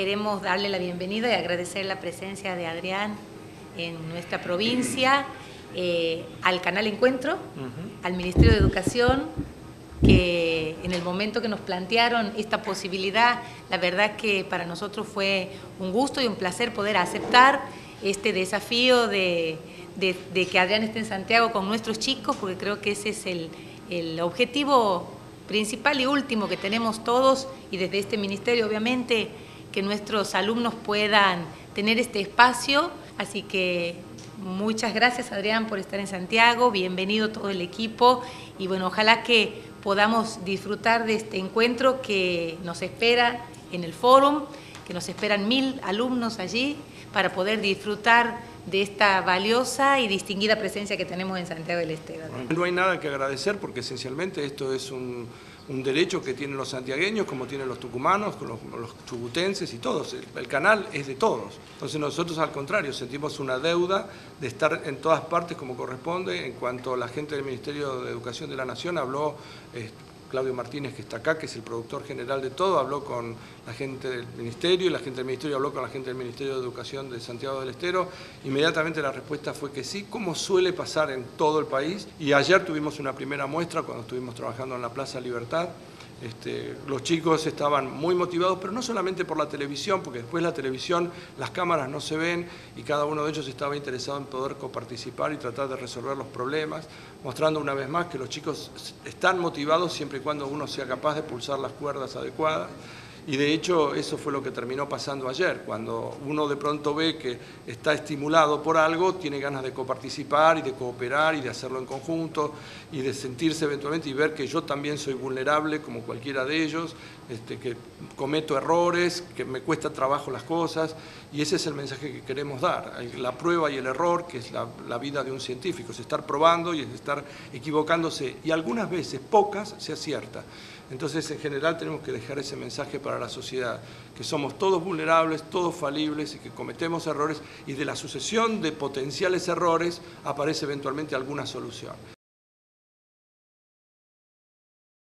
queremos darle la bienvenida y agradecer la presencia de Adrián en nuestra provincia, eh, al Canal Encuentro, al Ministerio de Educación, que en el momento que nos plantearon esta posibilidad, la verdad que para nosotros fue un gusto y un placer poder aceptar este desafío de, que Adrián esté en Santiago con nuestros chicos, porque creo que ese es el, el objetivo principal y último que tenemos todos y desde este ministerio obviamente que nuestros alumnos puedan tener este espacio, así que muchas gracias Adrián por estar en Santiago, bienvenido todo el equipo. Y bueno, ojalá que podamos disfrutar de este encuentro que nos espera en el fórum, que nos esperan mil alumnos allí para poder disfrutar de esta valiosa y distinguida presencia que tenemos en Santiago del Estero. No hay nada que agradecer porque esencialmente esto es un, derecho que tienen los santiagueños, como tienen los tucumanos, los, los chubutenses y todos. El, canal es de todos. Entonces nosotros al contrario sentimos una deuda de estar en todas partes como corresponde. En cuanto la gente del Ministerio de Educación de la Nación habló... Claudio Martínez, que está acá, que es el productor general de todo, habló con la gente del Ministerio y la gente del Ministerio habló con la gente del Ministerio de Educación de Santiago del Estero. Inmediatamente la respuesta fue que sí, como suele pasar en todo el país. Y ayer tuvimos una primera muestra cuando estuvimos trabajando en la Plaza Libertad. Este, los chicos estaban muy motivados, pero no solamente por la televisión, porque después la televisión, las cámaras no se ven y cada uno de ellos estaba interesado en poder coparticipar y tratar de resolver los problemas, mostrando una vez más que los chicos están motivados siempre y cuando uno sea capaz de pulsar las cuerdas adecuadas. Y de hecho eso fue lo que terminó pasando ayer, cuando uno de pronto ve que está estimulado por algo, tiene ganas de coparticipar y de cooperar y de hacerlo en conjunto y de sentirse eventualmente y ver que yo también soy vulnerable como cualquiera de ellos, este, que cometo errores, que me cuesta trabajo las cosas y ese es el mensaje que queremos dar, la prueba y el error, que es la, la vida de un científico, es estar probando y es estar equivocándose y algunas veces, pocas, se acierta. Entonces, en general, tenemos que dejar ese mensaje para la sociedad, que somos todos vulnerables, todos falibles y que cometemos errores y de la sucesión de potenciales errores aparece eventualmente alguna solución.